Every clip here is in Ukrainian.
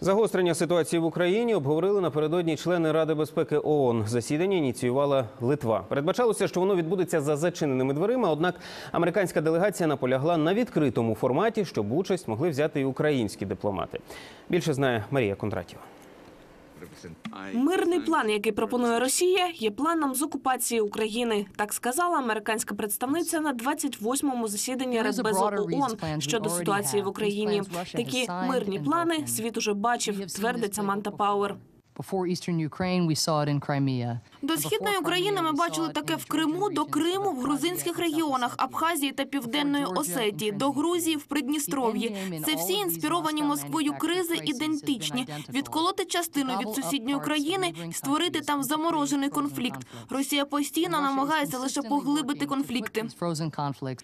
Загострення ситуації в Україні обговорили напередодні члени Ради безпеки ООН. Засідання ініціювала Литва. Передбачалося, що воно відбудеться за зачиненими дверима. Однак американська делегація наполягла на відкритому форматі, щоб участь могли взяти і українські дипломати. Більше знає Марія Кондратєва. Мирний план, який пропонує Росія, є планом з окупації України. Так сказала американська представниця на 28-му засіданні Радбезу ООН щодо ситуації в Україні. Такі мирні плани світ уже бачив, твердить Саманта Пауер. До східної України ми бачили таке в Криму, до Криму, в грузинських регіонах, Абхазії та Південної Осетії, до Грузії в Придністров'ї. Це всі інспіровані Москвою кризи ідентичні. Відколоти частину від сусідньої країни, і створити там заморожений конфлікт. Росія постійно намагається лише поглибити конфлікти.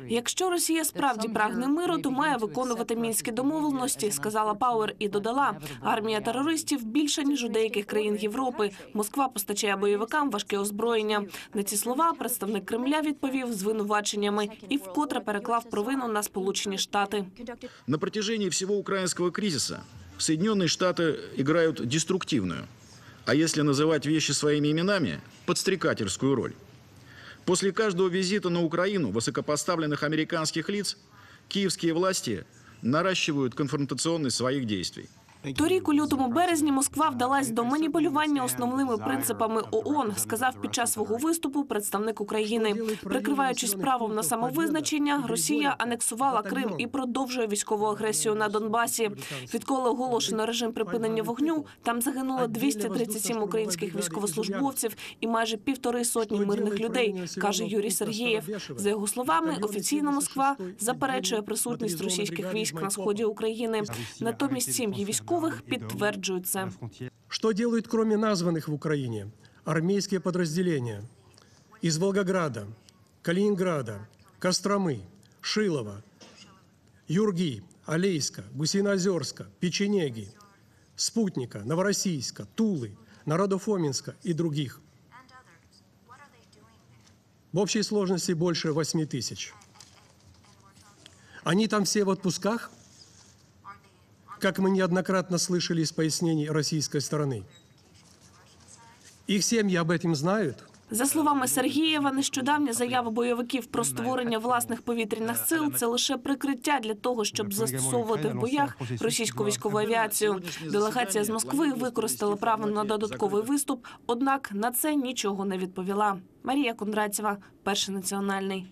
Якщо Росія справді прагне миру, то має виконувати мінські домовленості, сказала Пауер і додала. Армія терористів більша ніж у деяких країн Європи. Москва постачає бойовикам важке озброєння. На ці слова представник Кремля відповів звинуваченнями і вкотре переклав провину на Сполучені Штати. На протяжении всего украинского кризиса Соединенные Штаты играют деструктивную, а если называть вещи своими именами, подстрекательскую роль. После каждого визита на Украину высокопоставленных американских лиц киевские власти наращивают конфронтационность своих действий. Торік у лютому березні Москва вдалась до маніпулювання основними принципами ООН, сказав під час свого виступу представник України. Прикриваючись правом на самовизначення, Росія анексувала Крим і продовжує військову агресію на Донбасі. Відколи оголошено режим припинення вогню, там загинуло 237 українських військовослужбовців і майже півтори сотні мирних людей, каже Юрій Сергієв. За його словами, офіційно Москва заперечує присутність російських військ на сході України. Натомість сім'ї військових підтверджують це. Что делают, кроме названных в Украине, армейские подразделения из Волгограда, Калининграда, Костромы, Шилова, Юрги, Алейска, Гусиноозерска, Печенеги, Спутника, Новороссийска, Тулы, Народофоминска и других. В общей сложности больше 8 тысяч. Они там все в отпусках, как мы неоднократно слышали из пояснений российской стороны. Их семьи об этом знают. За словами Сергієва, нещодавня заява бойовиків про створення власних повітряних сил це лише прикриття для того, щоб застосовувати в боях російську військову авіацію. Делегація з Москви використала право на додатковий виступ, однак на це нічого не відповіла. Марія Кондратєва, перший національний.